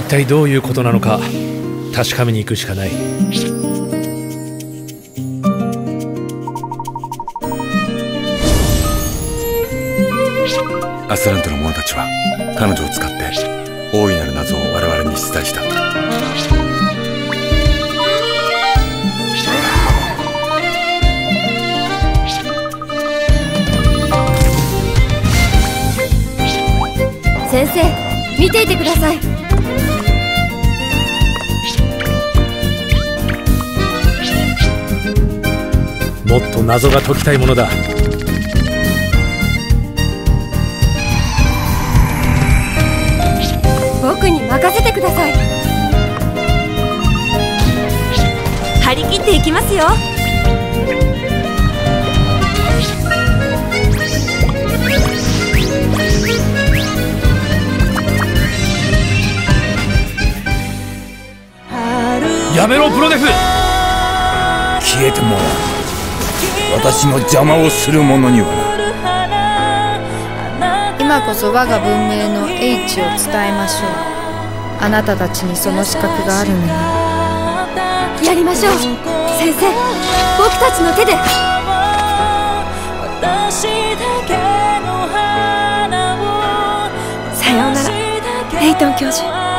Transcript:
体どういうことなのか確かめに行くしかない。アスラントの者たちは彼女を使って大いなる謎を我々に出題した。先生見ていてください。もっと謎が解きたいものだ。僕に任せてください。張り切っていきますよやめろプロデフ。消えてもらう私の邪魔をする者にはな今こそ我が文明の H を伝えましょう。あなたたちにその資格があるのならやりましょう。先生僕たちの手で。さようならレイトン教授